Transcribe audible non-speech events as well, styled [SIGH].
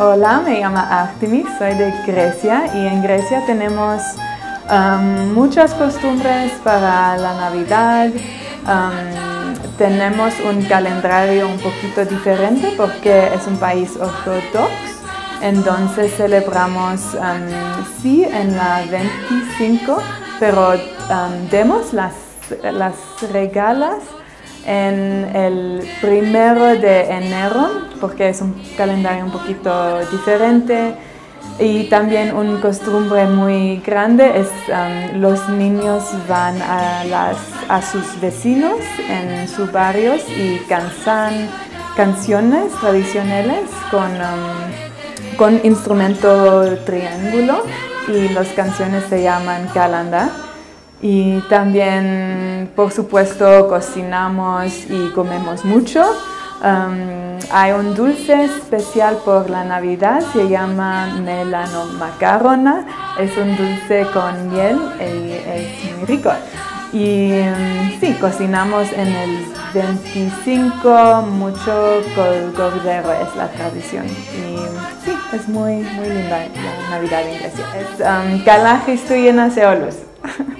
Hola, me llamo Artemis, soy de Grecia y en Grecia tenemos um, muchas costumbres para la Navidad. Um, tenemos un calendario un poquito diferente porque es un país ortodoxo. Entonces celebramos, um, sí, en la 25, pero demos las, las regalas en el primero de enero, porque es un calendario un poquito diferente. Y también una costumbre muy grande es um, los niños van a, las, a sus vecinos en sus barrios y cantan canciones tradicionales con, um, con instrumento triángulo y las canciones se llaman calanda. Y también, por supuesto, cocinamos y comemos mucho. Um, hay un dulce especial por la Navidad, se llama melano macarona. Es un dulce con miel y es muy rico. Y um, sí, cocinamos en el 25, mucho cordero es la tradición. Y sí, es muy, muy linda la Navidad en Grecia. Es um, Kalachi [LAUGHS]